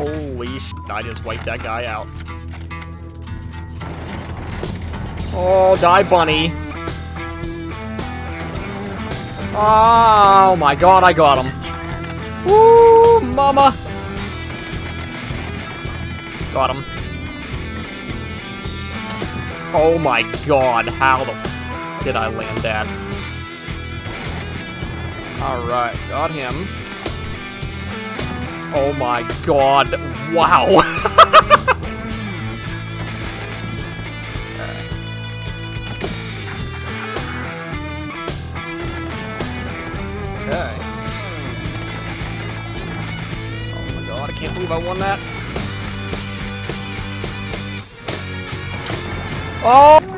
Holy sh! I just wiped that guy out. Oh, die, bunny. Oh my god, I got him. Woo, mama. Got him. Oh my god, how the f did I land that? Alright, got him. Oh my god, wow. Okay. Oh my god, I can't believe I won that. Oh!